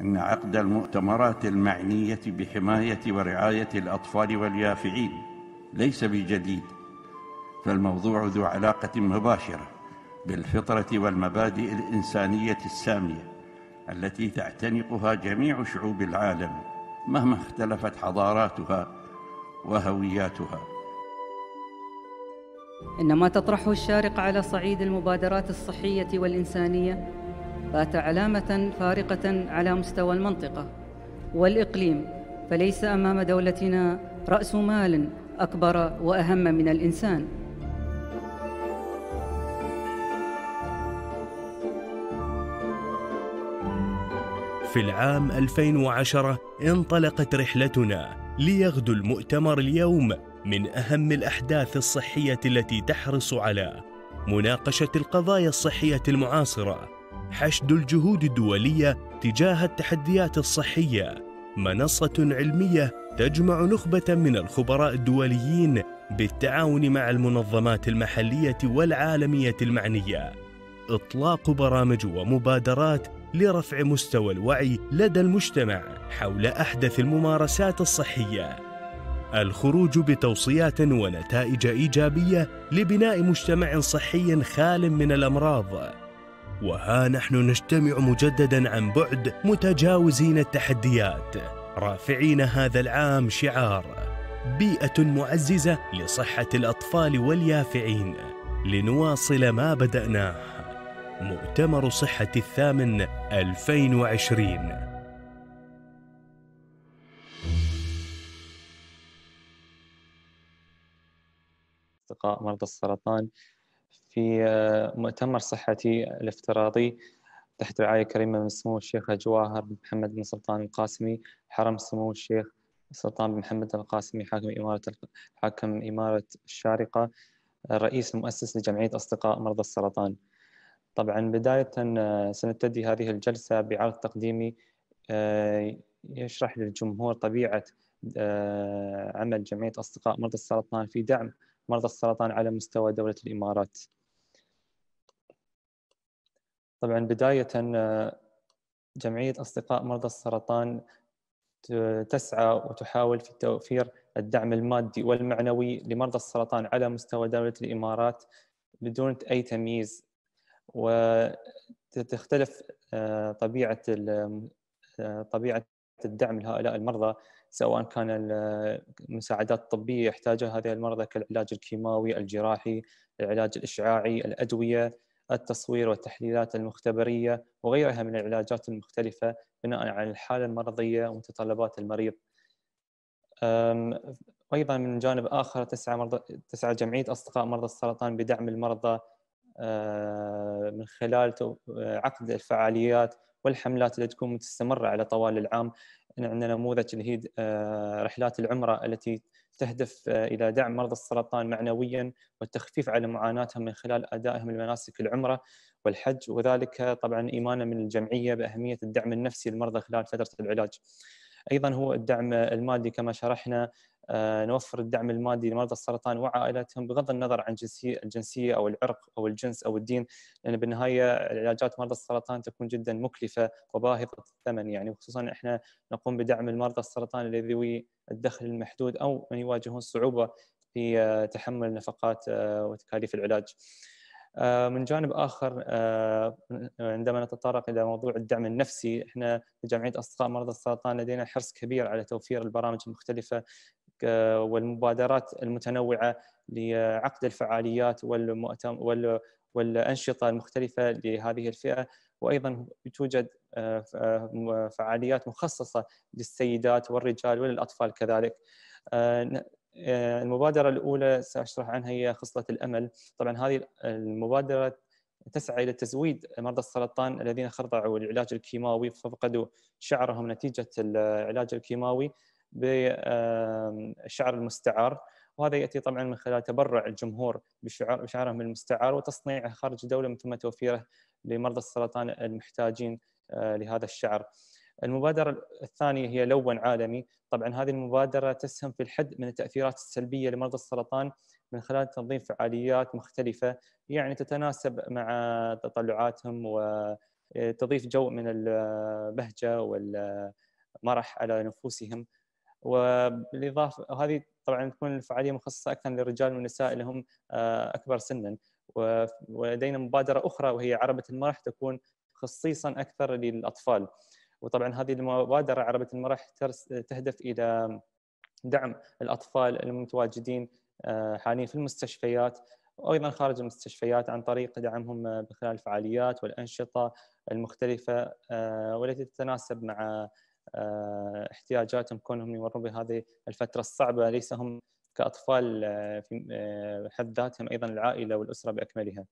إن عقد المؤتمرات المعنية بحماية ورعاية الأطفال واليافعين ليس بجديد فالموضوع ذو علاقة مباشرة بالفطرة والمبادئ الإنسانية السامية التي تعتنقها جميع شعوب العالم مهما اختلفت حضاراتها وهوياتها. إن ما تطرحه الشارقة على صعيد المبادرات الصحية والإنسانية بات علامة فارقة على مستوى المنطقة. والإقليم فليس أمام دولتنا رأس مال أكبر وأهم من الإنسان. في العام 2010 انطلقت رحلتنا ليغدو المؤتمر اليوم من أهم الأحداث الصحية التي تحرص على مناقشة القضايا الصحية المعاصرة. حشد الجهود الدولية تجاه التحديات الصحية. منصة علمية تجمع نخبة من الخبراء الدوليين بالتعاون مع المنظمات المحلية والعالمية المعنية. إطلاق برامج ومبادرات لرفع مستوى الوعي لدى المجتمع حول أحدث الممارسات الصحية. الخروج بتوصيات ونتائج إيجابية لبناء مجتمع صحي خال من الأمراض. وها نحن نجتمع مجددا عن بعد متجاوزين التحديات رافعين هذا العام شعار. بيئة معززة لصحة الأطفال واليافعين لنواصل ما بدأناه. مؤتمر صحة الثامن 2020 أصدقاء مرضى السرطان في آه، مؤتمر صحتي الافتراضي تحت رعاية كريمة من سمو الشيخ جواهر بن محمد بن سلطان القاسمي حرم سمو الشيخ سلطان بن محمد القاسمي حاكم إمارة حاكم إمارة الشارقة الرئيس المؤسس لجمعية أصدقاء مرضى السرطان. طبعا بداية آه، سنبتدي هذه الجلسة بعرض تقديمي آه، يشرح للجمهور طبيعة عمل جمعية أصدقاء مرضى السرطان في دعم مرضى السرطان على مستوى دولة الإمارات. طبعا بداية جمعية أصدقاء مرضى السرطان تسعى وتحاول في توفير الدعم المادي والمعنوي لمرضى السرطان على مستوى دولة الإمارات بدون أي تمييز. وتختلف آه، طبيعة آه، طبيعة الدعم لهؤلاء المرضى سواء كان المساعدات الطبيه يحتاجها هذه المرضى كالعلاج الكيماوي الجراحي العلاج الإشعاعي الأدوية. التصوير والتحليلات المختبرية وغيرها من العلاجات المختلفة بناء على الحالة المرضية ومتطلبات المريض. أيضا من جانب آخر تسعى مرضى تسعى جمعية أصدقاء مرضى السرطان بدعم المرضى آه، من خلال عقد الفعاليات والحملات اللي تكون مستمرة على طوال العام. عندنا نموذج اللي هي آه، رحلات العمرة التي تهدف آه، إلى دعم مرضى السرطان معنويا والتخفيف على معاناتهم من خلال أدائهم لمناسك العمرة والحج. وذلك طبعا إيمانا من الجمعية بأهمية الدعم النفسي للمرضى خلال فترة العلاج. أيضا هو الدعم المادي كما شرحنا آه، نوفر الدعم المادي لمرضى السرطان وعائلاتهم بغض النظر عن جنسية الجنسية أو العرق أو الجنس أو الدين لأن بالنهاية علاجات مرضى السرطان تكون جدا مكلفة وباهظة الثمن يعني وخصوصا إحنا نقوم بدعم المرضى السرطان الذي ذوي الدخل المحدود أو من يواجهون صعوبة في آه، تحمل نفقات آه، وتكاليف العلاج. آه، من جانب آخر آه، عندما نتطرق إلى موضوع الدعم النفسي إحنا في جمعيه أصدقاء مرضى السرطان لدينا حرص كبير على توفير البرامج المختلفة والمبادرات المتنوعة لعقد الفعاليات والمؤتمر والأنشطة المختلفة لهذه الفئة. وأيضا توجد آه، فعاليات مخصصة للسيدات والرجال وللأطفال كذلك. آه، المبادرة الأولى سأشرح عنها هي خصلة الأمل طبعا هذه المبادرة تسعى إلى تزويد مرضى السرطان الذين خضعوا للعلاج الكيماوي ففقدوا شعرهم نتيجة العلاج الكيماوي بالشعر المستعار وهذا يأتي طبعا من خلال تبرع الجمهور بشعرهم المستعار وتصنيعه خارج الدولة من ثم توفيره لمرضى السرطان المحتاجين آه، لهذا الشعر. المبادرة الثانية هي لون عالمي. طبعا هذه المبادرة تسهم في الحد من التأثيرات السلبية لمرضى السرطان من خلال تنظيم فعاليات مختلفة يعني تتناسب مع تطلعاتهم و تضيف جو من البهجة والمرح على نفوسهم. وبالإضافة هذه طبعا تكون الفعالية مخصصة أكثر للرجال والنساء اللي هم أكبر سنا. ولدينا مبادرة أخرى وهي عربة المرح تكون خصيصا أكثر للأطفال. وطبعا هذه المبادره عربه المرح تهدف إلى دعم الأطفال المتواجدين آه، حاليا في المستشفيات وأيضا خارج المستشفيات عن طريق دعمهم من خلال الفعاليات والأنشطة المختلفة آه، والتي تتناسب مع آه، احتياجاتهم كونهم يمرون بهذه الفترة الصعبة ليس هم كأطفال في حد ذاتهم أيضا العائلة والأسرة بأكملها.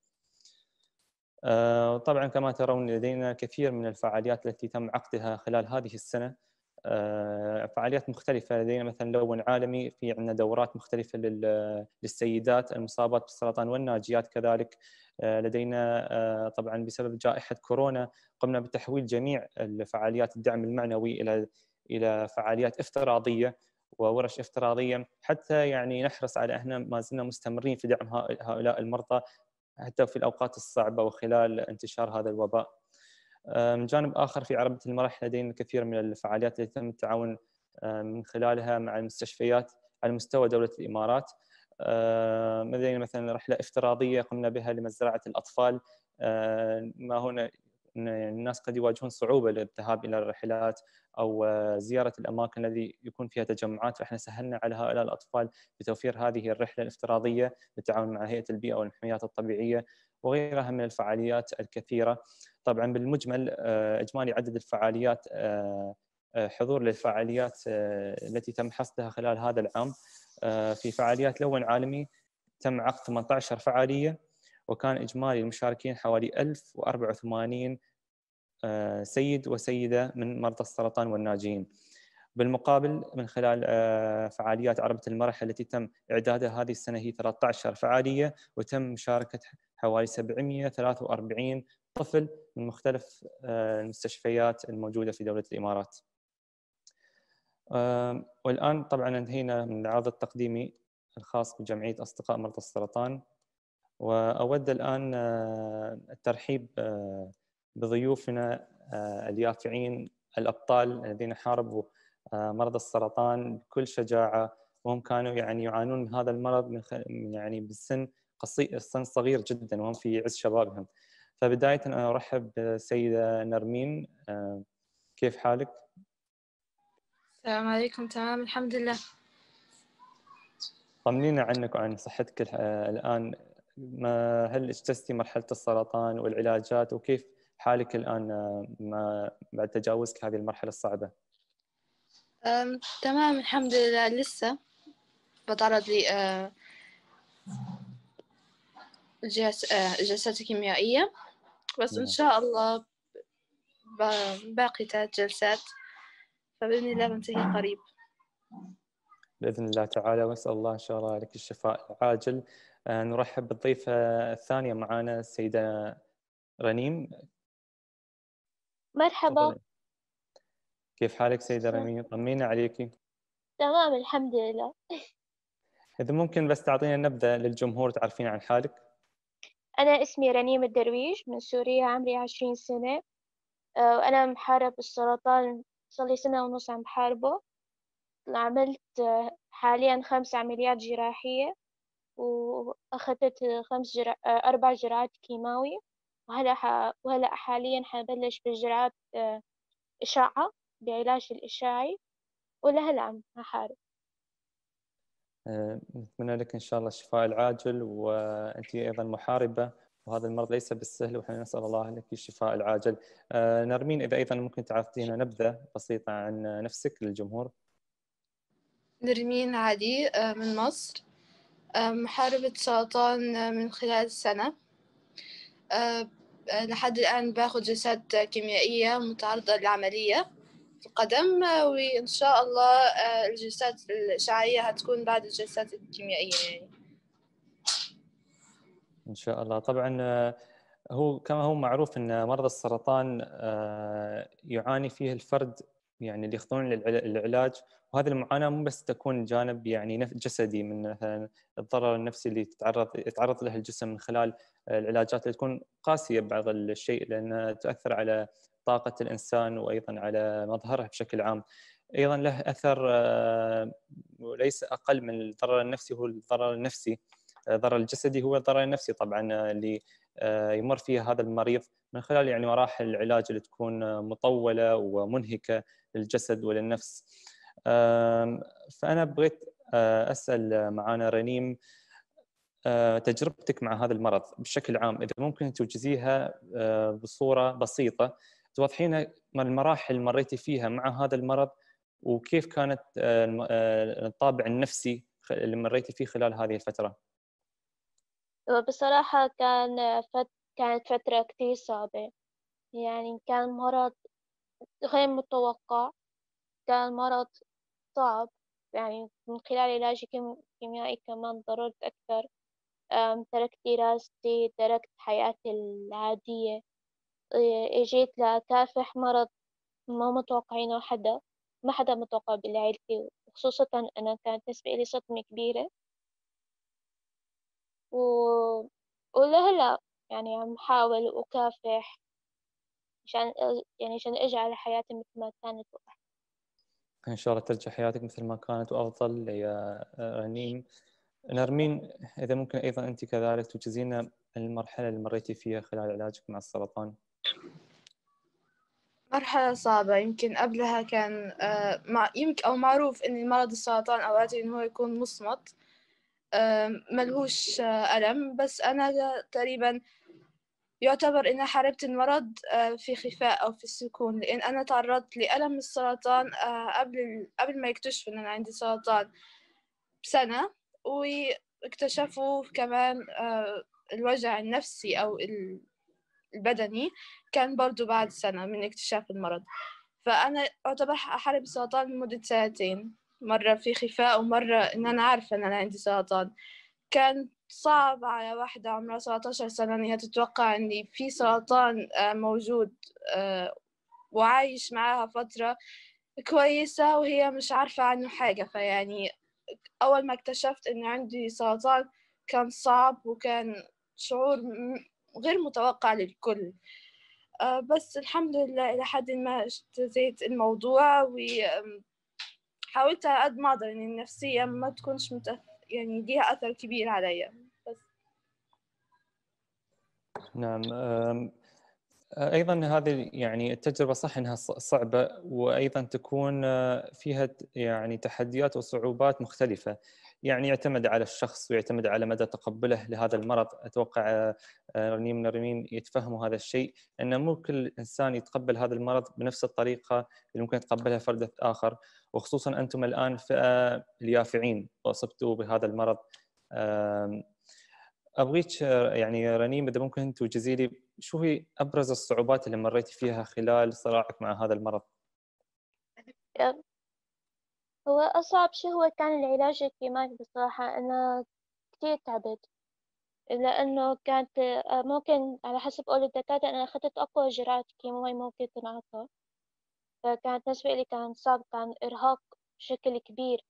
طبعا كما ترون لدينا كثير من الفعاليات التي تم عقدها خلال هذه السنة. آه، فعاليات مختلفة. لدينا مثلا لون عالمي في عندنا دورات مختلفة للسيدات المصابات بالسرطان والناجيات كذلك. آه، لدينا آه، طبعا بسبب جائحة كورونا قمنا بتحويل جميع الفعاليات الدعم المعنوي إلى إلى فعاليات افتراضية وورش افتراضية. حتى يعني نحرص على أننا ما زلنا مستمرين في دعم هؤلاء المرضى. حتى في الأوقات الصعبة وخلال انتشار هذا الوباء. من جانب آخر في عربه المرح لدينا الكثير من الفعاليات التي تم التعاون من خلالها مع المستشفيات على مستوى دولة الإمارات. آه، لدينا مثلا رحلة افتراضية قمنا بها لمزرعة الأطفال. ما هنا الناس قد يواجهون صعوبة للذهاب إلى الرحلات أو زيارة الأماكن الذي يكون فيها تجمعات فإحنا سهلنا على هؤلاء الأطفال بتوفير هذه الرحلة الافتراضية بالتعاون مع هيئة البيئة والمحميات الطبيعية وغيرها من الفعاليات الكثيرة. طبعا بالمجمل آه، إجمالي عدد الفعاليات آه، آه، حضور للفعاليات التي تم حصدها خلال هذا العام في فعاليات لون عالمي تم عقد 18 فعالية وكان إجمالي المشاركين حوالي 1084 سيد وسيدة من مرضى السرطان والناجين. بالمقابل من خلال فعاليات عربة المرح التي تم إعدادها هذه السنة هي 13 فعالية وتم مشاركة حوالي 743 طفل من مختلف آه، المستشفيات الموجودة في دولة الإمارات والآن طبعا انتهينا من العرض التقديمي الخاص بجمعية أصدقاء مرضى السرطان وأود الآن آه، الترحيب آه، بضيوفنا اليافعين الأبطال الذين حاربوا مرضى السرطان بكل شجاعة. وهم كانوا يعني يعانون من هذا المرض من يعني بالسن قصير سن صغير جدا وهم في عز شبابهم. فبداية أنا أرحب بالسيدة نرمين آه، كيف حالك؟ السلام عليكم تمام الحمد لله. طمنينا عنك وعن صحتك آه، الآن. ما هل اجتزتي مرحلة السرطان والعلاجات وكيف حالك الآن آه، ما بعد تجاوزك هذه المرحلة الصعبة؟ تمام الحمد لله لسه بتعرض لي الجلسات الكيميائية بس إن نعم. شاء الله باقي ثلاث جلسات فبإذن الله بنتهي قريب بإذن الله تعالى وأسأل الله إن شاء الله لك الشفاء العاجل آه، نرحب بالضيفة الثانية معنا السيدة رنيم. مرحبا. كيف حالك سيدة رنيم؟ طمينا عليكي تمام الحمد لله. إذا ممكن بس تعطينا نبذة للجمهور تعرفين عن حالك. أنا اسمي رنيم الدرويش من سوريا عمري عشرين سنة. آه، وأنا محارب السرطان صار لي سنة ونص عم بحاربه. عملت آه، حاليا خمس عمليات جراحية. وأخذت خمس. آه، أربع جرعات كيماوي وهلا ح... وهلا حاليا حبلش بجرعات إشعة بعلاج الإشاعي ولهلا عم أحارب نتمنى لك إن شاء الله الشفاء العاجل وأنت أيضا محاربة وهذا المرض ليس بالسهل ونحن نسأل الله لك الشفاء العاجل. آه، نرمين إذا أيضا ممكن تعطينا نبذة بسيطة عن نفسك للجمهور. نرمين علي آه، من مصر آه، محاربة سرطان من خلال سنة لحد الآن باخذ جلسات كيميائية متعرضة للعملية القدم وإن شاء الله الجلسات الإشعاعية هتكون بعد الجلسات الكيميائية يعني. إن شاء الله. طبعا هو كما هو معروف أن مرض السرطان يعاني فيه الفرد يعني اللي يخضعون للعلاج وهذه المعاناة مو بس تكون جانب يعني جسدي من مثلا الضرر النفسي اللي تتعرض يتعرض له الجسم من خلال العلاجات اللي تكون قاسية بعض الشيء لانها تؤثر على طاقة الإنسان وأيضا على مظهره بشكل عام. أيضا له أثر آه، ليس أقل من الضرر النفسي هو الضرر النفسي الضرر الجسدي هو الضرر النفسي طبعا اللي آه، يمر فيها هذا المريض من خلال يعني مراحل العلاج اللي تكون مطولة ومنهكة للجسد وللنفس. فأنا بغيت آه، أسأل معانا رنيم تجربتك مع هذا المرض بشكل عام إذا ممكن توجزيها بصورة بسيطة توضحين المراحل اللي مريتي فيها مع هذا المرض وكيف كانت آه، آه، الطابع النفسي اللي مريتي فيه خلال هذه الفترة؟ بصراحة كان فت... كانت فترة كتير صعبة يعني كان مرض غير متوقع كان مرض صعب. يعني من خلال علاجي الكيميائي كمان ضررت أكثر. تركت دراستي تركت حياتي العادية. إجيت لكافح مرض ما متوقعينه حدا. ما حدا متوقع بعيلتي وخصوصا أنا كانت بالنسبة لي صدمة كبيرة. و... ولهلا يعني عم حاول وكافح عشان يعني عشان أجعل حياتي مثل ما كانت وأحسن إن شاء الله ترجع حياتك مثل ما كانت وأفضل يا رنيم نرمين إذا ممكن أيضا أنت كذلك تجزينا المرحلة اللي مريتي فيها خلال علاجك مع السرطان. مرحلة صعبة. يمكن قبلها كان آه، مع يمكن أو معروف إن مرض السرطان أوقات إنه هو يكون مصمت ملهوش آه، ألم. بس أنا تقريبا يعتبر إن حاربت المرض آه، في خفاء أو في السكون لأن أنا تعرضت لألم السرطان قبل قبل ما يكتشفوا إن أنا عندي سرطان بسنة واكتشفوا كمان الوجع النفسي أو البدني كان برضو بعد سنة من اكتشاف المرض. فأنا أعتبر أحارب السرطان لمدة سنتين مرة في خفاء ومرة إن أنا عارفة إن أنا عندي سرطان. كان صعب على واحدة عمرها 17 سنة إنها تتوقع إن في سرطان آه، موجود آه، وعايش معاها فترة كويسة وهي مش عارفة عنه حاجة. فيعني أول ما اكتشفت إن عندي سرطان كان صعب وكان شعور غير متوقع للكل. آه، بس الحمد لله إلى حد ما اجتزيت الموضوع وحاولت على قد ما أقدر إن النفسية ما تكونش متأثر يعني ليها أثر كبير عليا. بس. نعم أيضا هذه يعني التجربة صح إنها صعبة وأيضا تكون آه، فيها يعني تحديات وصعوبات مختلفة. يعني يعتمد على الشخص ويعتمد على مدى تقبله لهذا المرض. أتوقع آه، رنيم من الرنين يتفهموا هذا الشيء ان مو كل إنسان يتقبل هذا المرض بنفس الطريقة اللي ممكن يتقبلها فرد آخر. وخصوصا أنتم الآن فئة اليافعين واصبتوا بهذا المرض. أبغيك يعني رنيم إذا ممكن توجزي لي شو هي أبرز الصعوبات اللي مريتي فيها خلال صراعك مع هذا المرض؟ هو أصعب شيء هو كان العلاج الكيماوي بصراحة. أنا كتير تعبت لأنه كانت آه، ممكن على حسب قول الدكاترة أنا أخذت أقوى جرعات كيماوي ممكن تنعطى. فكانت بالنسبة إلي كان صعب كان إرهاق بشكل كبير.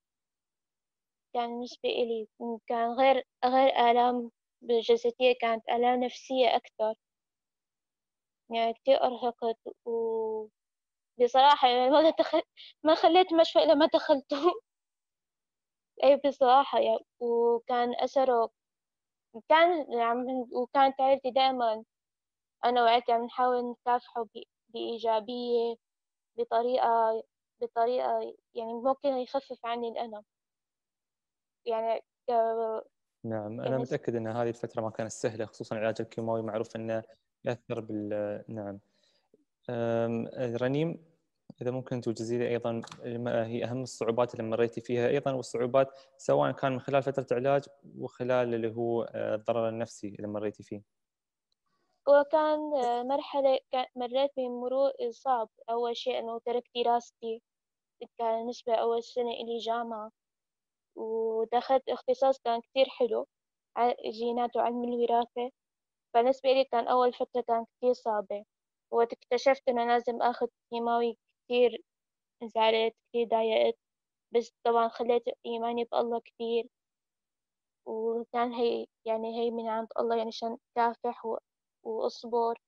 كان بالنسبة إلي كان غير غير آلام جسدية كانت آلام نفسية أكثر يعني كتير أرهقت و بصراحة يعني ما دخل ما خليت مشفى إلا ما دخلته. أي بصراحة يعني وكان أثره كان يعني وكانت عيلتي دائما أنا وعيلتي عم نحاول نكافحه بإيجابية بطريقة بطريقة يعني ممكن يخفف عني الألم. يعني ك... نعم أنا يعني متأكد أن هذه الفترة ما كانت سهلة خصوصا العلاج الكيماوي معروف أنه يأثر بال نعم. رنيم؟ إذا ممكن توجزي لي أيضا ما هي أهم الصعوبات اللي مريتي فيها أيضا والصعوبات سواء كان من خلال فترة علاج وخلال اللي هو آه، الضرر النفسي اللي مريتي فيه. وكان آه، مرحلة مريت بمرور صعب. أول شيء إنه تركت دراستي. كان نسبة أول سنة إلي جامعة. ودخلت اختصاص كان كتير حلو. جينات وعلم الوراثة. فبالنسبة لي كان أول فترة كان كتير صعبة. واكتشفت إنه لازم آخذ كيماوي كتير زعلت كثير ضايقت بس طبعا خليت إيماني بالله كثير وكان هي يعني هي من عند الله يعني عشان كافح وأصبر.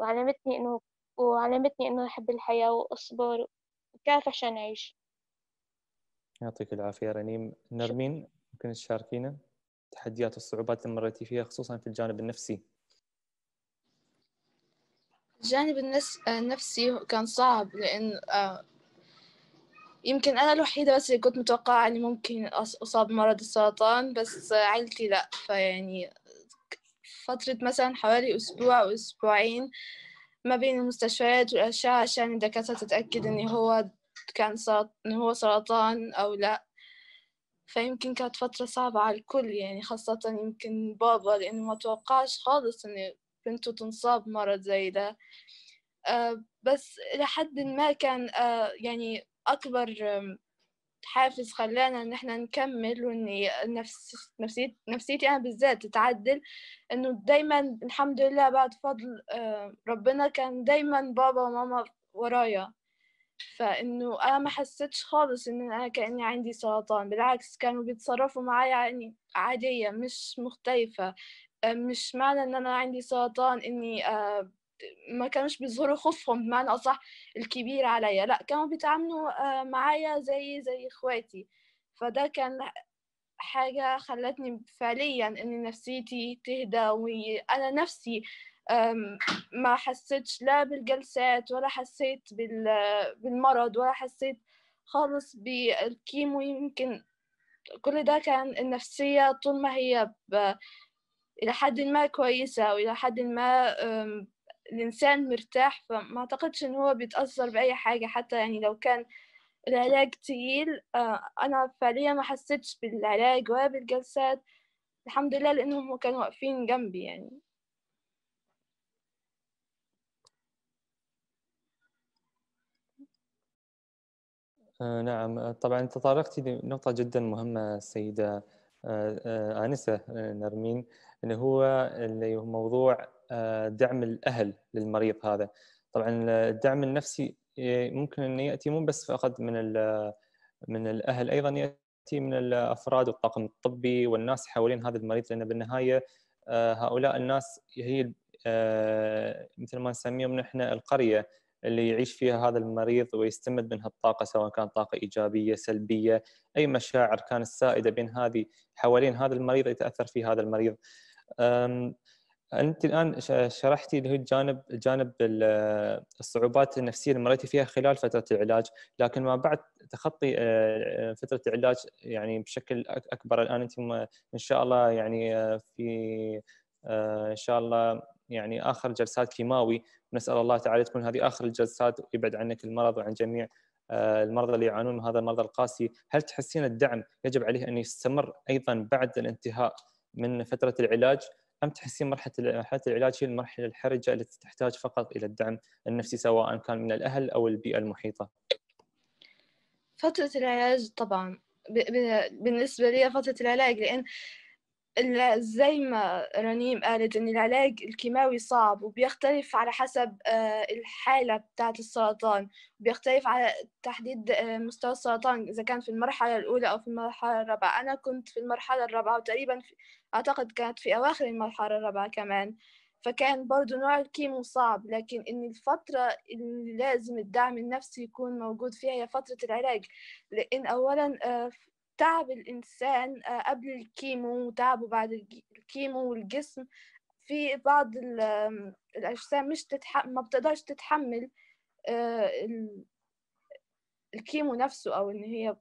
وعلمتني إنه وعلمتني إنه أحب الحياة وأصبر وكافح عشان أعيش. يعطيك العافية رنيم. نرمين ممكن تشاركينا التحديات والصعوبات اللي مريتي فيها خصوصا في الجانب النفسي؟ الجانب النفسي كان صعب لأن آه، يمكن أنا الوحيدة بس اللي كنت متوقعة إني ممكن أصاب بمرض السرطان بس عيلتي لأ. فيعني فترة مثلا حوالي أسبوع أو أسبوعين ما بين المستشفيات والأشعة عشان الدكاترة تتأكد إن هو كان سرط... إن هو سرطان أو لأ. فيمكن كانت فترة صعبة على الكل يعني خاصة يمكن بابا لأنه ما توقعش خالص إن بنته تنصاب مرض زي ده. أه بس إلى حد ما كان أه يعني أكبر حافز خلانا إن إحنا نكمل وإني نفس نفسيتي أنا بالذات تتعدل إنه دايما الحمد لله بعد فضل ربنا كان دايما بابا وماما ورايا. فإنه أنا ما حسيتش خالص إن أنا كأني عندي سرطان بالعكس كانوا بيتصرفوا معايا يعني عادية مش مختلفة. مش معنى إن أنا عندي سرطان إني ما كانوش بيظهروا خوفهم بمعنى أصح الكبير عليا. لا كانوا بيتعاملوا آه، معايا زي زي إخواتي. فده كان حاجة خلتني فعليا إن نفسيتي تهدى وأنا نفسي ما حسيتش لا بالجلسات ولا حسيت بالمرض ولا حسيت خالص بالكيمو. يمكن كل ده كان النفسية طول ما هي إلى حد ما كويسة وإلى حد ما الإنسان مرتاح فما أعتقدش إن هو بيتأثر بأي حاجة. حتى يعني لو كان العلاج تقيل آه، أنا فعليا ما حسيتش بالعلاج ولا بالجلسات. الحمد لله لأنهم كانوا واقفين جنبي يعني. آه نعم. طبعا تطرقتي لنقطة جدا مهمة السيدة آه آنسة نرمين. اللي هو اللي هو موضوع آه، دعم الأهل للمريض هذا. طبعا الدعم النفسي ممكن ان يأتي مو بس فقط من من الأهل أيضا يأتي من الأفراد والطاقم الطبي والناس حوالين هذا المريض. لأن بالنهاية آه، هؤلاء الناس هي آه، مثل ما نسميهم نحن القرية اللي يعيش فيها هذا المريض ويستمد منها الطاقة سواء كانت طاقة إيجابية سلبية أي مشاعر كانت سائدة بين هذه حوالين هذا المريض يتأثر في هذا المريض. أنت الآن شرحتي اللي هو الجانب جانب الصعوبات النفسية اللي مريتي فيها خلال فترة العلاج لكن ما بعد تخطي آه، فترة العلاج يعني بشكل أكبر الآن أنت إن شاء الله يعني آه، في إن شاء الله يعني آخر جلسات كيماوي نسأل الله تعالى تكون هذه آخر الجلسات ويبعد عنك المرض وعن جميع المرضى اللي يعانون من هذا المرض القاسي. هل تحسين الدعم يجب عليه أن يستمر أيضا بعد الانتهاء؟ من فترة العلاج أم تحسين مرحلة مرحلة العلاج هي المرحلة الحرجة التي تحتاج فقط إلى الدعم النفسي سواء كان من الأهل أو البيئة المحيطة؟ فترة العلاج طبعا بالنسبة لي فترة العلاج لأن زي ما رنيم قالت إن العلاج الكيماوي صعب وبيختلف على حسب آه، الحالة بتاعة السرطان بيختلف على تحديد آه، مستوى السرطان إذا كان في المرحلة الأولى أو في المرحلة الرابعة. أنا كنت في المرحلة الرابعة وتقريبا أعتقد كانت في أواخر المرحلة الرابعة كمان. فكان برضو نوع الكيمو صعب لكن إن الفترة اللي لازم الدعم النفسي يكون موجود فيها هي فترة العلاج. لأن أولا آه، تعب الإنسان آه، قبل الكيمو وتعبه بعد الكيمو والجسم في بعض الأجسام مش تتح... ما بتقدرش تتحمل آه، الكيمو نفسه أو إن هي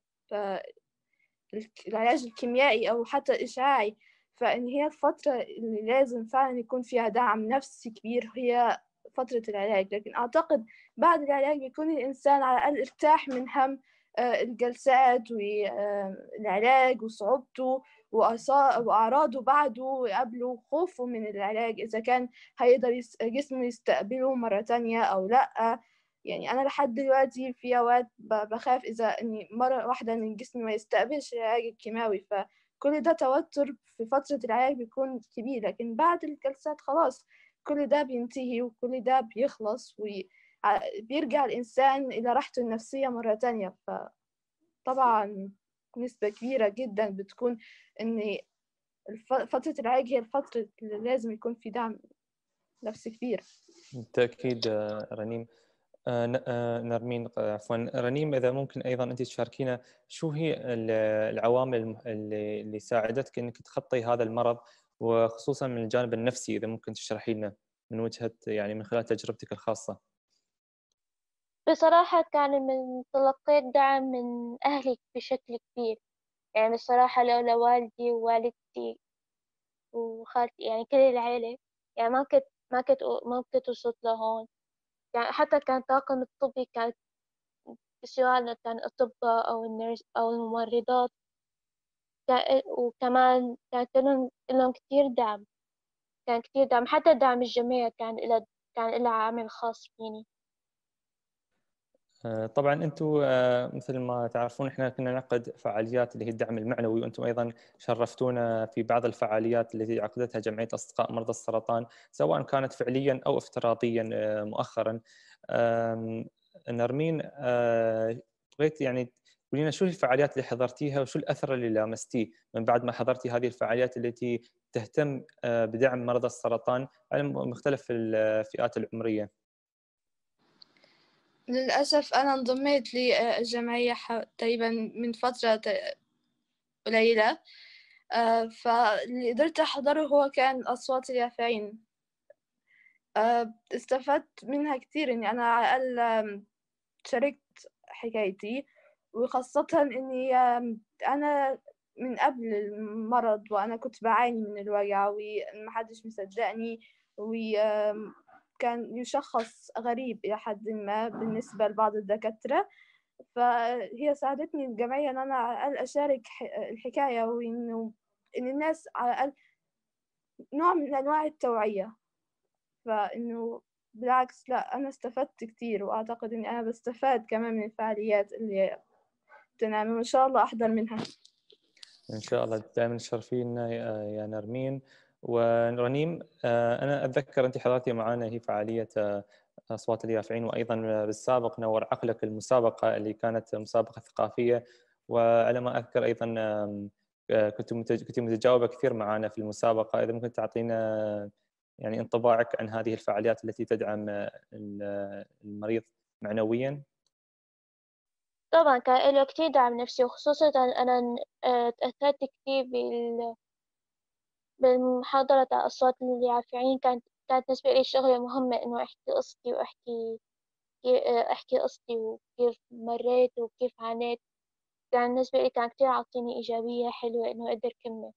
العلاج الكيميائي أو حتى الإشعاعي. فإن هي الفترة اللي لازم فعلا يكون فيها دعم نفسي كبير هي فترة العلاج. لكن أعتقد بعد العلاج بيكون الإنسان على الأقل ارتاح من هم الجلسات والعلاج وصعوبته وأعراضه بعده قبله خوفه من العلاج إذا كان هيقدر جسمه يستقبله مرة تانية أو لأ. يعني أنا لحد دلوقتي في أوقات بخاف إذا إني مرة واحدة إن جسمي ما يستقبلش العلاج الكيماوي فكل ده توتر في فترة العلاج بيكون كبير لكن بعد الجلسات خلاص كل ده بينتهي وكل ده بيخلص بيرجع الإنسان إلى راحته النفسية مرة تانية. فطبعا نسبة كبيرة جدا بتكون إن فترة العلاج هي الفترة اللي لازم يكون في دعم نفسي كبير. بالتأكيد آه، رنيم. آه، آه، نرمين عفوا. رنيم إذا ممكن أيضا أنت تشاركينا شو هي العوامل اللي ساعدتك إنك تخطي هذا المرض وخصوصا من الجانب النفسي إذا ممكن تشرحي لنا من وجهة يعني من خلال تجربتك الخاصة. بصراحة كان من تلقيت دعم من أهلي بشكل كبير. يعني الصراحة لولا والدي ووالدتي وخالتي يعني كل العيلة يعني ما كنت ما كنت ما كنت وصلت لهون. يعني حتى كان الطاقم الطبي كان سواء كان الأطباء أو النيرس أو الممرضات. وكمان كان لهم لهم كتير دعم كان كتير دعم. حتى دعم الجميع كان إلى كان له عامل خاص فيني. طبعا أنتم آه، مثل ما تعرفون إحنا كنا نعقد فعاليات اللي هي الدعم المعنوي وأنتم أيضا شرفتونا في بعض الفعاليات التي عقدتها جمعية أصدقاء مرضى السرطان سواء كانت فعليا أو افتراضيا آه، مؤخرا. نرمين بغيت يعني قولي لنا شو الفعاليات اللي حضرتيها وشو الأثر اللي لامستيه من بعد ما حضرتي هذه الفعاليات التي تهتم بدعم مرضى السرطان على مختلف الفئات العمرية؟ للأسف أنا انضميت للجمعية تقريبا من فترة قليلة. آه، فاللي قدرت أحضره هو كان أصوات اليافعين. آه، استفدت منها كتير إني أنا على الأقل شاركت حكايتي وخاصة إني أنا من قبل المرض وأنا كنت بعاني من الوجع ومحدش مصدقني كان يشخص غريب إلى حد ما بالنسبة لبعض الدكاترة. فهي ساعدتني الجمعية إن أنا على الأقل أشارك الحكاية وإنه إن الناس على الأقل نوع من أنواع التوعية. فإنه بالعكس لا أنا استفدت كتير وأعتقد إني أنا بستفاد كمان من الفعاليات اللي تنعمل وإن شاء الله أحضر منها. إن شاء الله دائما تشرفينا يا نرمين. ورنيم آه، أنا أتذكر أنت حضرتي معنا هي فعالية آه، أصوات اليافعين وأيضا بالسابق نور عقلك المسابقة اللي كانت مسابقة ثقافية. وعلى ما أذكر أيضا آه، كنت كنت متجاوبة كثير معنا في المسابقة. إذا ممكن تعطينا يعني انطباعك عن هذه الفعاليات التي تدعم المريض معنويا؟ طبعا كان له كثير دعم نفسي وخصوصا أنا تأثرت كثير بال بالمحاضرة تاع أصوات اليافعين كانت كانت بالنسبة لي شغلة مهمة إنه أحكي قصتي وأحكي أحكي قصتي وكيف مريت وكيف عانيت. كان بالنسبة لي كان كتير عطيني إيجابية حلوة إنه أقدر كمل.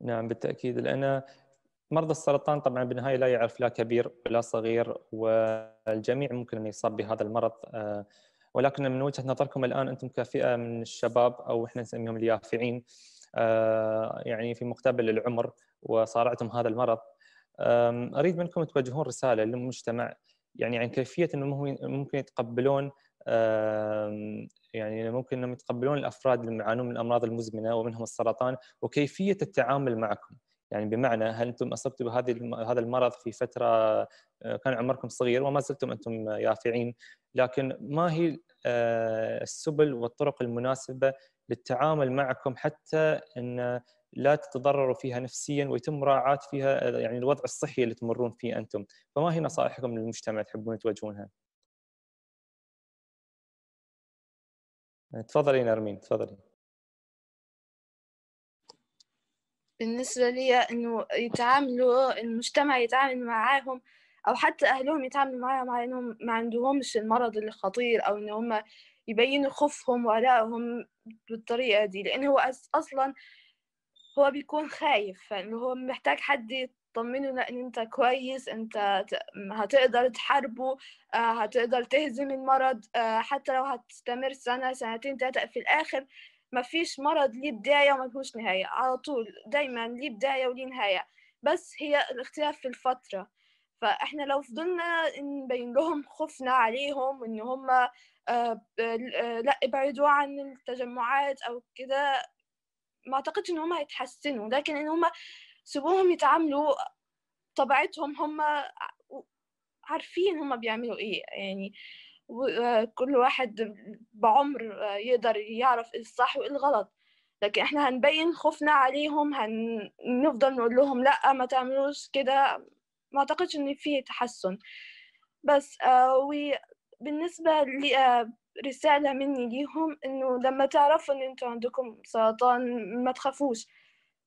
نعم بالتأكيد. لأن مرضى السرطان طبعا بالنهاية لا يعرف لا كبير ولا صغير والجميع ممكن أن يصاب بهذا المرض. آه، ولكن من وجهة نظركم الآن أنتم كفئة من الشباب أو إحنا نسميهم اليافعين يعني في مقتبل العمر وصارعتم هذا المرض. أريد منكم توجهون رسالة للمجتمع يعني عن كيفية انه ممكن يتقبلون يعني ممكن إنهم يتقبلون الأفراد اللي يعانون من الأمراض المزمنة ومنهم السرطان وكيفية التعامل معكم. يعني بمعنى هل أنتم أصبتوا بهذه هذا المرض في فترة آه، كان عمركم صغير وما زلتم أنتم يافعين لكن ما هي آه، السبل والطرق المناسبة للتعامل معكم حتى إن لا تتضرروا فيها نفسيا ويتم مراعاة فيها يعني الوضع الصحي اللي تمرون فيه أنتم، فما هي نصائحكم للمجتمع تحبون توجهونها؟ تفضلي نرمين تفضلي. بالنسبة لي إنه يتعاملوا المجتمع يتعامل معاهم أو حتى أهلهم يتعاملوا معاهم على إنهم ما عندهمش المرض اللي خطير أو إن هم يبينوا خوفهم وعلائهم بالطريقة دي لأن هو أصلا هو بيكون خايف يعني هو محتاج حد يطمنه إن أنت كويس أنت هتقدر تحاربه آه، هتقدر تهزم المرض آه، حتى لو هتستمر سنة سنتين تلاتة في الآخر مفيش مرض ليه بداية وملهوش نهاية على طول دايما ليه بداية وليه نهاية. بس هي الاختلاف في الفترة. فإحنا لو فضلنا نبين لهم خوفنا عليهم إن هم آه، آه، لأ ابعدوا عن التجمعات أو كده ما أعتقدش إن هم هيتحسنوا. لكن إن هم سيبوهم يتعاملوا طبيعتهم هم عارفين هم بيعملوا إيه. يعني كل واحد بعمر يقدر يعرف إيه الصح وإيه الغلط. لكن إحنا هنبين خوفنا عليهم هنفضل نقول لهم لأ ما تعملوش كده. ما أعتقدش إن في تحسن. بس وبالنسبة لرسالة مني ليهم إنه لما تعرفوا إن أنتوا عندكم سرطان ما تخافوش.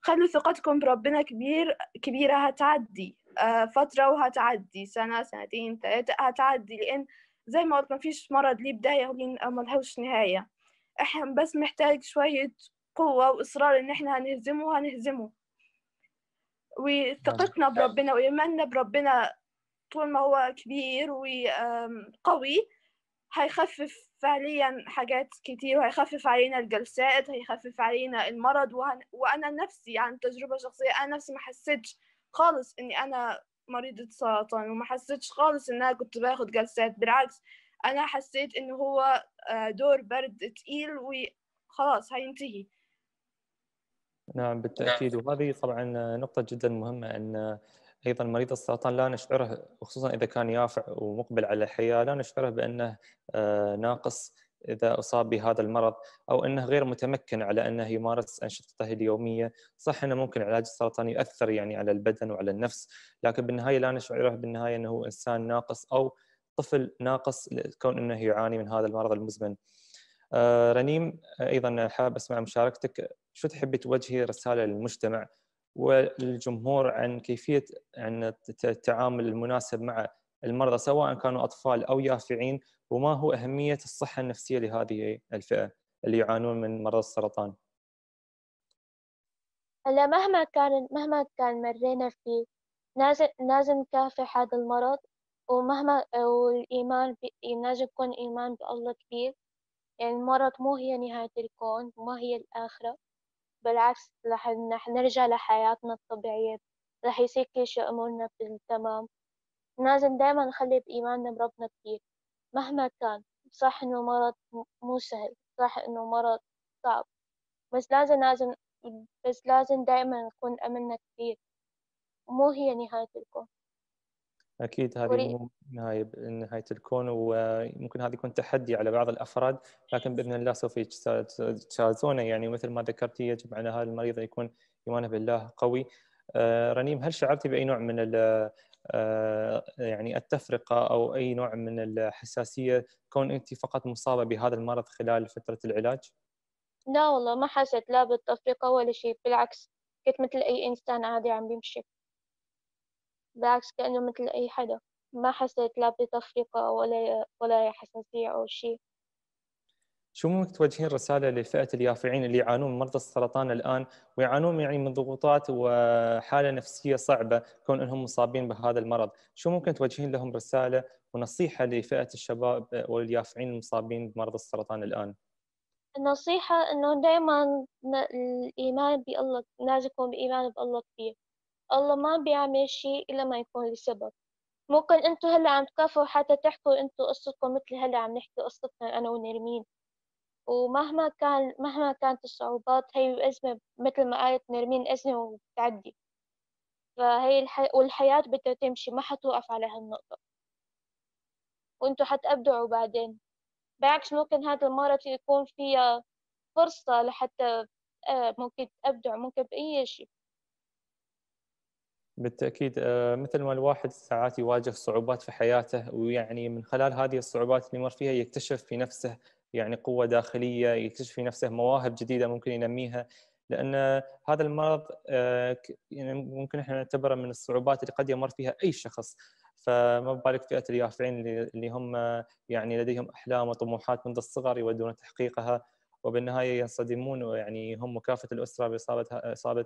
خلوا ثقتكم بربنا كبير كبيرة هتعدي. آه، فترة وهتعدي. سنة سنتين ثلاثة هتعدي. لأن زي ما قلت مفيش مرض ليه بداية وملهوش نهاية. إحنا بس محتاج شوية قوة وإصرار إن إحنا هنهزمه وهنهزمه. وثقتنا نعم. بربنا وإيماننا بربنا طول ما هو كبير وقوي هيخفف فعليا حاجات كتير وهيخفف علينا الجلسات هيخفف علينا المرض وهن... وأنا نفسي عن تجربة شخصية أنا نفسي ما حسيتش خالص إني أنا مريضة سرطان وما حسيتش خالص إن أنا كنت باخد جلسات بالعكس أنا حسيت إنه هو آه، دور برد تقيل وخلاص هينتهي نعم بالتأكيد. وهذه طبعا نقطة جدا مهمة أن أيضا مريض السرطان لا نشعره وخصوصا إذا كان يافع ومقبل على الحياة لا نشعره بأنه آه، ناقص إذا أصاب بهذا المرض أو إنه غير متمكن على إنه يمارس أنشطته اليومية، صح إنه ممكن علاج السرطان ياثر يعني على البدن وعلى النفس، لكن بالنهاية لا نشعره بالنهاية إنه إنسان ناقص أو طفل ناقص كون إنه يعاني من هذا المرض المزمن. آه، رنيم أيضا حاب أسمع مشاركتك شو تحبي توجهي رسالة للمجتمع والجمهور عن كيفية عن التعامل المناسب مع المرضى سواء كانوا أطفال أو يافعين وما هو أهمية الصحة النفسية لهذه الفئة اللي يعانون من مرض السرطان. هلأ مهما كان مهما كان مرينا فيه لازم لازم نكافح هذا المرض ومهما والإيمان لازم يكون إيمان بالله كبير يعني المرض مو هي نهاية الكون وما هي الآخرة بالعكس رح نرجع لحياتنا الطبيعية رح يصير كل شيء أمورنا بالتمام لازم دايما نخلي بإيماننا بربنا كتير. مهما كان صح إنه مرض مو سهل صح إنه مرض صعب بس لازم لازم بس لازم دايما نكون أملنا كتير. مو هي نهاية الكون. أكيد هذه مو نهاية نهاية الكون وممكن هذا يكون تحدي على بعض الأفراد لكن بإذن الله سوف يتجاوزونه يعني مثل ما ذكرتي يجب على هذا المريض يكون إيمانه بالله قوي. آه، رنيم هل شعرتي بأي نوع من آه، يعني التفرقة أو أي نوع من الحساسية؟ كون أنت فقط مصابة بهذا المرض خلال فترة العلاج؟ لا والله ما حسيت لا بالتفرقة ولا شيء بالعكس كنت مثل أي إنسان عادي عم بيمشي. بالعكس كأنه مثل أي حدا. ما حسيت لا بتفرقة ولا ولا حساسية أو شيء. شو ممكن توجهين رسالة لفئة اليافعين اللي يعانون من مرضى السرطان الآن ويعانون يعني من ضغوطات وحالة نفسية صعبة كون أنهم مصابين بهذا المرض؟ شو ممكن توجهين لهم رسالة ونصيحة لفئة الشباب واليافعين المصابين بمرض السرطان الآن؟ النصيحة إنه دائما الإيمان بالله لازم يكون بإيمان بالله كبير. الله ما بيعمل شيء إلا ما يكون لسبب ممكن أنتوا هلأ عم تكافحوا حتى تحكوا أنتوا قصتكم مثل هلأ عم نحكي قصتنا أنا ونرمين. ومهما كان مهما كانت الصعوبات هي أزمة مثل ما قالت نرمين أزمة وبتعدي. فهي الحي... والحياة بدها تمشي ما حتوقف على هالنقطة. وأنتوا حتأبدعوا بعدين. بالعكس ممكن هذا المرض يكون فيها فرصة لحتى آه، ممكن تأبدع ممكن بأي شيء. بالتأكيد آه، مثل ما الواحد ساعات يواجه صعوبات في حياته ويعني من خلال هذه الصعوبات اللي يمر فيها يكتشف في نفسه يعني قوة داخلية يكتشف في نفسه مواهب جديدة ممكن ينميها. لأن هذا المرض آه، يعني ممكن إحنا نعتبره من الصعوبات اللي قد يمر فيها أي شخص. فما بالك فئة اليافعين اللي هم يعني لديهم أحلام وطموحات منذ الصغر يودون تحقيقها وبالنهاية ينصدمون ويعني هم مكافأة الأسرة باصابه إصابة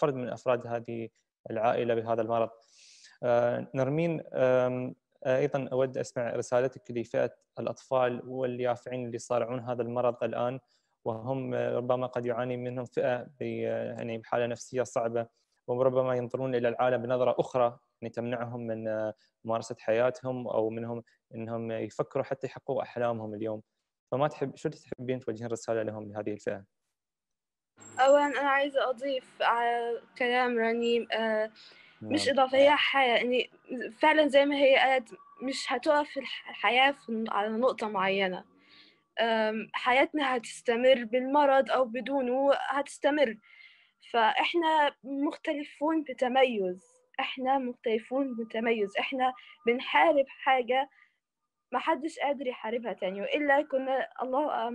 فرد من أفراد هذه العائلة بهذا المرض. آه، نرمين آه، أيضا أود أسمع رسالتك لفئة الأطفال واليافعين اللي صارعون هذا المرض الآن وهم ربما قد يعاني منهم فئة يعني بحالة نفسية صعبة وربما ينظرون إلى العالم بنظرة أخرى يعني تمنعهم من ممارسة حياتهم أو منهم إنهم يفكروا حتى يحققوا أحلامهم اليوم. فما تحب شو تحبين توجهين رسالة لهم لهذه الفئة؟ أولا أنا عايزة أضيف على كلام رنيم آه مش نعم. إضافية حياة يعني فعلا زي ما هي قالت مش هتقف الحياة على نقطة معينة. حياتنا هتستمر بالمرض أو بدونه هتستمر. فإحنا مختلفون بتميز. إحنا مختلفون بتميز. إحنا بنحارب حاجة ما حدش قادر يحاربها تاني. وإلا كنا الله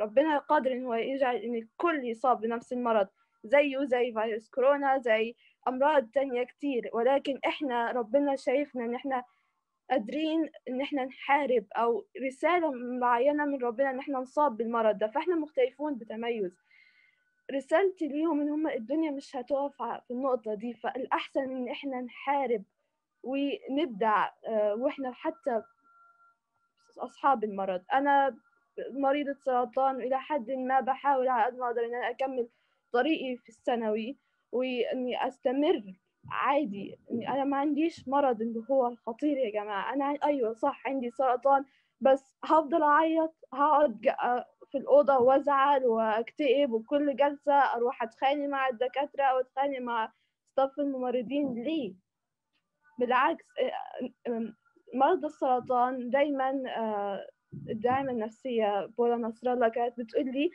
ربنا قادر إن هو يجعل إن الكل يصاب بنفس المرض. زيه زي فيروس كورونا زي أمراض تانية كتير. ولكن إحنا ربنا شايفنا إن إحنا قادرين إن إحنا نحارب أو رسالة معينة من ربنا إن إحنا نصاب بالمرض ده. فإحنا مختلفون بتميز. رسالتي ليهم إن هم الدنيا مش هتقف في النقطة دي. فالأحسن إن إحنا نحارب ونبدع آه، وإحنا حتى أصحاب المرض. أنا مريضة سرطان إلى حد ما بحاول على قد ما أقدر إن أنا أكمل طريقي في الثانوي وإني أستمر عادي. إني أنا ما عنديش مرض اللي هو الخطير يا جماعة. أنا أيوة صح عندي سرطان بس هفضل أعيط هقعد في الأوضة وأزعل وأكتئب وكل جلسة أروح أتخانق مع الدكاترة أو أتخانق مع صف الممرضين. ليه؟ بالعكس مرضى السرطان دايما الداعمة النفسية بولا نصر الله كانت بتقول لي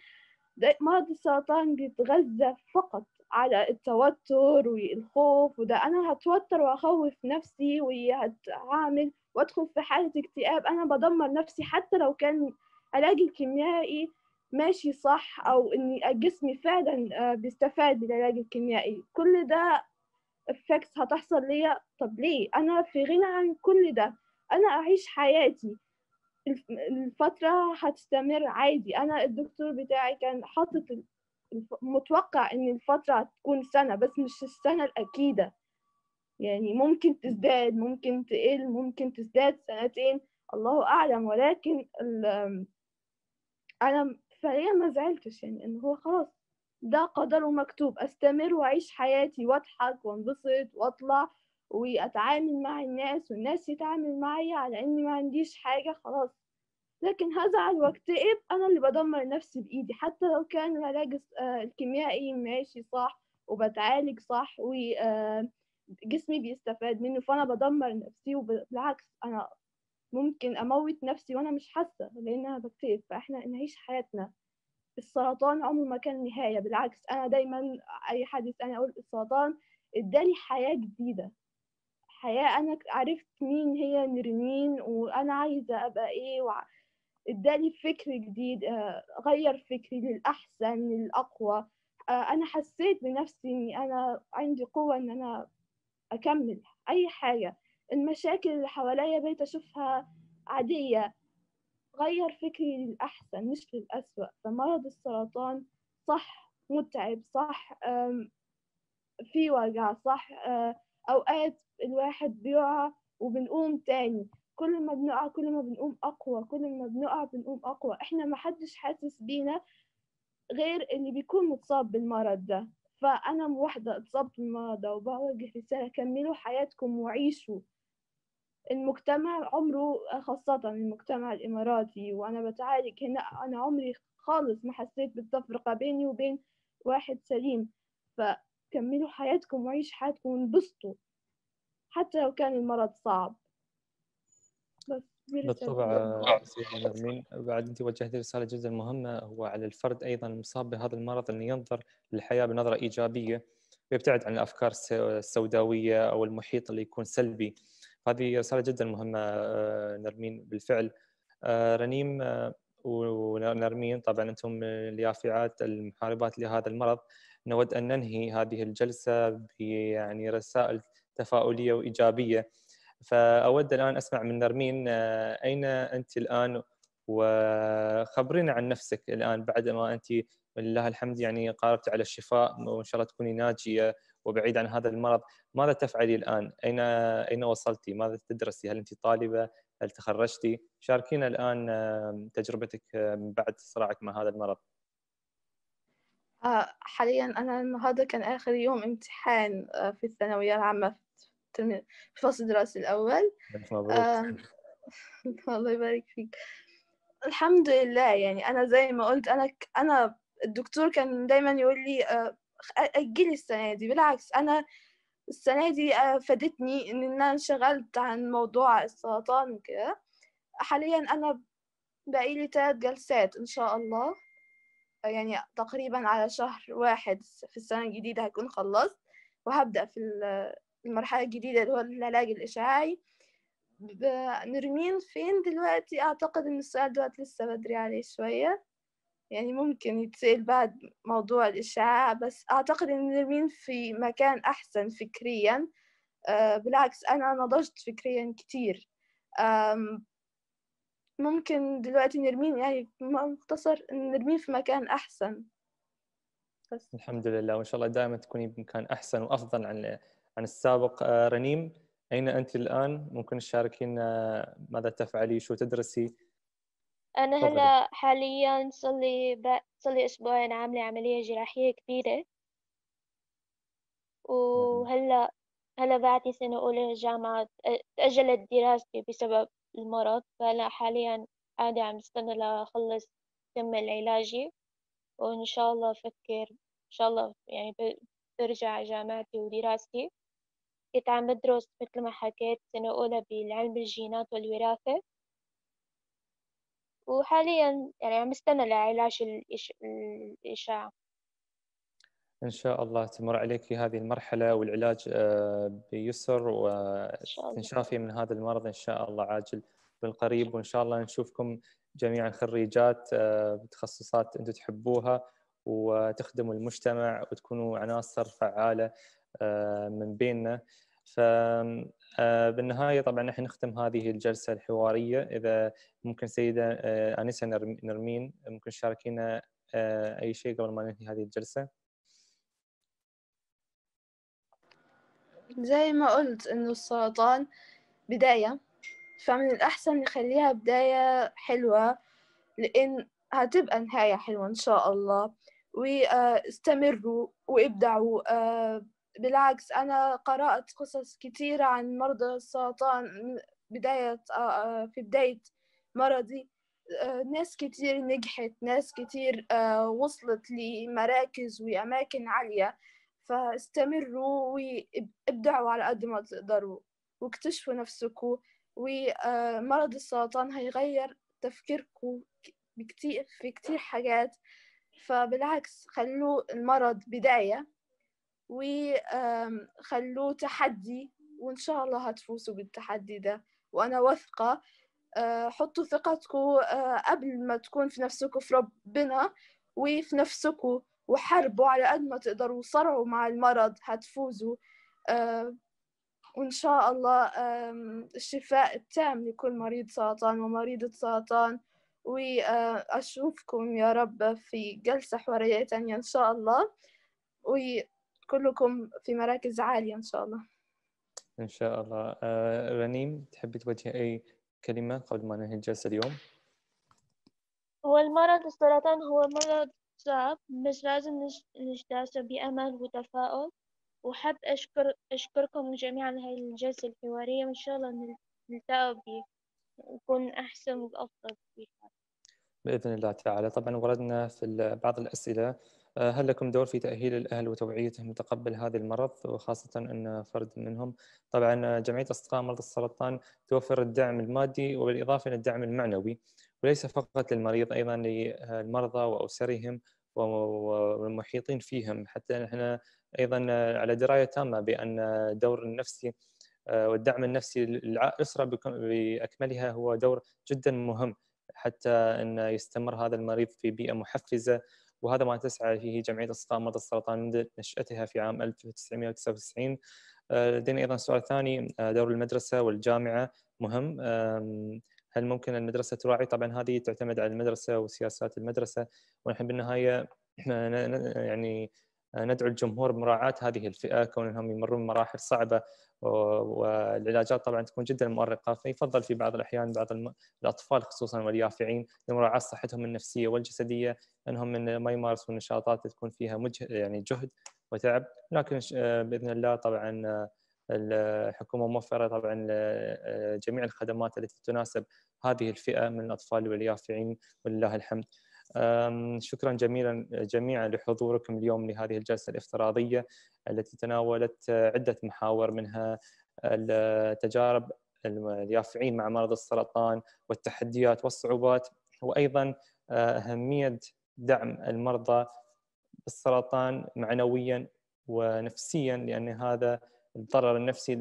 مرض السرطان بيتغذى فقط على التوتر والخوف وده أنا هتوتر وأخوف نفسي وهتعامل وأدخل في حالة اكتئاب. أنا بدمر نفسي حتى لو كان علاجي الكيميائي ماشي صح أو إني جسمي فعلا آه، بيستفاد من العلاج الكيميائي. كل ده افكتس هتحصل ليا؟ طب ليه؟ أنا في غنى عن كل ده. أنا أعيش حياتي الفترة هتستمر عادي. أنا الدكتور بتاعي كان حاطط متوقع إن الفترة هتكون سنة بس مش السنة الأكيدة. يعني ممكن تزداد ممكن تقل ممكن تزداد سنتين. الله أعلم. ولكن أنا فعليا ما زعلتش يعني إن هو خلاص ده قدر ومكتوب أستمر وأعيش حياتي وأضحك وأنبسط وأطلع وأتعامل مع الناس والناس يتعامل معي على إني ما عنديش حاجة خلاص. لكن هزعل واكتئب أنا اللي بدمر نفسي بإيدي. حتى لو كان العلاج آه، الكيميائي ماشي صح وبتعالج صح وجسمي آه، بيستفاد منه فأنا بدمر نفسي وبالعكس أنا ممكن أموت نفسي وأنا مش حاسة لأن أنا بكتئب. فإحنا نعيش حياتنا. السرطان عمره ما كان نهاية بالعكس أنا دايما أي حد يسألني أقول السرطان ادالي حياة جديدة. حياة أنا عرفت مين هي نرمين وأنا عايزة أبقى إيه وع... إداني فكر جديد آه، غير فكري للأحسن للأقوى. آه، أنا حسيت بنفسي إني أنا عندي قوة إن أنا أكمل أي حاجة. المشاكل اللي حواليا بقيت أشوفها عادية. غير فكري للأحسن مش للأسوأ. فمرض السرطان صح متعب صح في وجع صح آه، أوقات الواحد بيقع وبنقوم تاني. كل ما بنقع كل ما بنقوم أقوى كل ما بنقع بنقوم أقوى. إحنا ما حدش حاسس بينا غير اللي بيكون متصاب بالمرض ده. فأنا واحدة اتصبت بالمرض ده وبوجه رسالة كملوا حياتكم وعيشوا. المجتمع عمره خاصة المجتمع الإماراتي وأنا بتعالج هنا أنا عمري خالص ما حسيت بالتفرقة بيني وبين واحد سليم. فكملوا حياتكم وعيش حياتكم وانبسطوا حتى لو كان المرض صعب. بالطبع سيدي نرمين بعد أنت وجهتي رسالة جدا مهمة هو على الفرد أيضا المصاب بهذا المرض انه ينظر للحياة بنظرة إيجابية ويبتعد عن الأفكار السوداوية أو المحيط اللي يكون سلبي. هذه رسالة جدا مهمة آه، نرمين بالفعل. آه، رنيم آه، ونرمين طبعا أنتم اليافعات المحاربات لهذا المرض. نود أن ننهي هذه الجلسة يعني رسائل تفاؤلية وإيجابية. فأود الآن أسمع من نرمين آه، أين أنت الآن؟ وخبرينا عن نفسك الآن بعد ما أنت ولله الحمد يعني قاربت على الشفاء وإن شاء الله تكوني ناجية وبعيد عن هذا المرض. ماذا تفعلي الآن؟ أين أين وصلتي ماذا تدرسي؟ هل أنت طالبة؟ هل تخرجتي شاركينا الآن آه، تجربتك بعد صراعك مع هذا المرض. حاليا أنا النهارده كان آخر يوم امتحان في الثانوية العامة في الفصل الدراسي الأول. آه الله يبارك فيك. الحمد لله يعني أنا زي ما قلت أنا أنا الدكتور كان دايما يقول لي آه أجلي السنة دي. بالعكس أنا السنة دي فادتني إن أنا انشغلت عن موضوع السرطان وكده. حاليا أنا بقيلي تلات جلسات إن شاء الله. يعني تقريبا على شهر واحد في السنة الجديدة هكون خلصت وهبدأ في المرحلة الجديدة اللي هو العلاج الإشعاعي. نرمين فين دلوقتي؟ أعتقد إن السؤال دلوقتي لسه بدري عليه شوية. يعني ممكن يتسأل بعد موضوع الإشعاع بس أعتقد إن نرمين في مكان أحسن فكريا. أه بالعكس أنا نضجت فكريا كتير. ممكن دلوقتي نرمين يعني مختصر نرمين في مكان أحسن. بس. الحمد لله وإن شاء الله دائما تكوني بمكان أحسن وأفضل عن عن السابق. آه، رنيم أين أنت الآن؟ ممكن تشاركين ماذا تفعلي؟ شو تدرسي؟ أنا هلا حاليا صار لي ب... صار لي أسبوعين عاملة عملية جراحية كبيرة. وهلا هلا بعدي سنة أولى جامعة تأجلت دراستي بسبب المرض فهلا حاليا قاعدة عم بستنى لأخلص كمل علاجي وإن شاء الله أفكر إن شاء الله يعني برجع جامعتي ودراستي. كنت عم بدرس مثل ما حكيت سنة أولى بالعلم الجينات والوراثة. وحاليا يعني عم استنى لعلاج الإش... الإشعاع إن شاء الله تمر عليك في هذه المرحلة والعلاج آه، بيسر وتنشافي من هذا المرض إن شاء الله عاجل بالقريب. وإن شاء الله نشوفكم جميعا خريجات آه، بتخصصات أنتم تحبوها وتخدموا المجتمع وتكونوا عناصر فعالة آه، من بيننا. فبالنهاية طبعا نحن نختم هذه الجلسة الحوارية. إذا ممكن سيدة آنسة نرمين ممكن تشاركينا أي شيء قبل ما ننهي هذه الجلسة؟ زي ما قلت إنه السرطان بداية فمن الأحسن نخليها بداية حلوة لأن هتبقى نهاية حلوة إن شاء الله. واستمروا وابدعوا. بالعكس أنا قرأت قصص كتيرة عن مرضى السرطان بداية في بداية مرضي. ناس كتير نجحت ناس كتير وصلت لمراكز وأماكن عالية. فاستمروا وابدعوا على قد ما تقدروا واكتشفوا نفسكم ومرض السرطان هيغير تفكيركم بكتير في كتير حاجات. فبالعكس خلوا المرض بداية وخلوه تحدي وإن شاء الله هتفوزوا بالتحدي ده. وأنا واثقة حطوا ثقتكم قبل ما تكون في نفسكم في ربنا وفي نفسكم وحاربوا على قد ما تقدروا وصرعوا مع المرض هتفوزوا. وإن شاء الله الشفاء التام لكل مريض سرطان ومريضة سرطان. وأشوفكم يا رب في جلسة حوارية تانية إن شاء الله. وكلكم في مراكز عالية إن شاء الله. إن شاء الله. آه رنيم تحبي توجهي أي كلمة قبل ما ننهي الجلسة اليوم؟ هو المرض السرطان هو مرض صعب بس لازم نجتازه بأمل وتفاؤل. وحب أشكر أشكركم جميعا هاي الجلسة الحوارية وإن شاء الله نلتقى ويكون أحسن وأفضل فيها بإذن الله تعالى. طبعا وردنا في بعض الأسئلة. هل لكم دور في تأهيل الأهل وتوعيتهم لتقبل هذا المرض وخاصة أن فرد منهم؟ طبعا جمعية أصدقاء مرضى السرطان توفر الدعم المادي وبالإضافة إلى الدعم المعنوي وليس فقط للمريض أيضا للمرضى وأسرهم والمحيطين فيهم. حتى نحن أيضا على دراية تامة بأن الدور النفسي آه، والدعم النفسي للأسرة بأكملها هو دور جدا مهم حتى أن يستمر هذا المريض في بيئة محفزة وهذا ما تسعى فيه جمعية أصدقاء مرضى السرطان منذ نشأتها في عام 1999 آه، لدينا أيضا سؤال ثاني. آه، دور المدرسة والجامعة مهم. هل ممكن المدرسة تراعي؟ طبعا هذه تعتمد على المدرسة وسياسات المدرسة. ونحن بالنهاية يعني ندعو الجمهور بمراعاة هذه الفئة كونهم يمرون مراحل صعبة والعلاجات طبعا تكون جدا مؤرقة. فيفضل في بعض الأحيان بعض الأطفال خصوصا واليافعين لمراعاة صحتهم النفسية والجسدية أنهم من ما يمارسون نشاطات تكون فيها يعني جهد وتعب. لكن بإذن الله طبعا الحكومة موفرة طبعا جميع الخدمات التي تناسب هذه الفئة من الأطفال واليافعين ولله الحمد. شكرا جميلا جميعا لحضوركم اليوم لهذه الجلسة الافتراضية التي تناولت عدة محاور منها التجارب اليافعين مع مرض السرطان والتحديات والصعوبات وأيضا أهمية دعم المرضى بالسرطان معنويا ونفسيا لأن هذا الضرر النفسي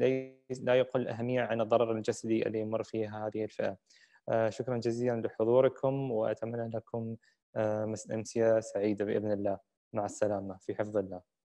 لا يقل أهمية عن الضرر الجسدي اللي يمر فيه هذه الفئة. شكرا جزيلا لحضوركم وأتمنى لكم أمسية سعيدة بإذن الله. مع السلامة. في حفظ الله.